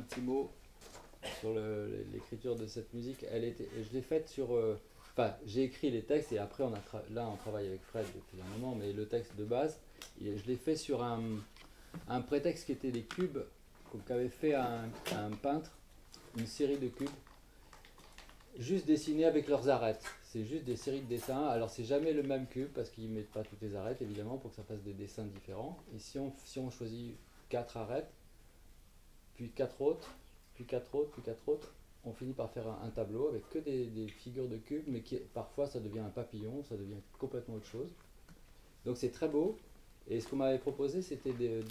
petit mot sur l'écriture de cette musique. Elle était, je l'ai faite sur. euh, Enfin, j'ai écrit les textes et après, on a là, on travaille avec Fred depuis un moment, mais le texte de base, je l'ai fait sur un, un prétexte qui était des cubes qu'avait fait un, un peintre, une série de cubes, juste dessinés avec leurs arêtes. C'est juste des séries de dessins. Alors, c'est jamais le même cube parce qu'ils mettent pas toutes les arêtes, évidemment, pour que ça fasse des dessins différents. Et si on, si on choisit quatre arêtes, puis quatre autres, puis quatre autres, puis quatre autres, on finit par faire un, tableau avec que des, figures de cubes, mais qui parfois ça devient un papillon, ça devient complètement autre chose. Donc c'est très beau. Et ce qu'on m'avait proposé, c'était de,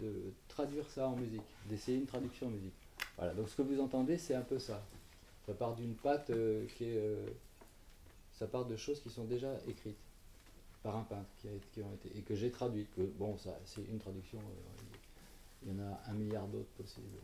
de- traduire ça en musique, d'essayer une traduction en musique. Voilà, donc ce que vous entendez, c'est un peu ça. Ça part d'une patte euh, qui est. euh, ça part de choses qui sont déjà écrites par un peintre qui, a, qui ont été, et que j'ai traduites. Que, bon, ça, c'est une traduction, euh, il y en a un milliard d'autres possibles.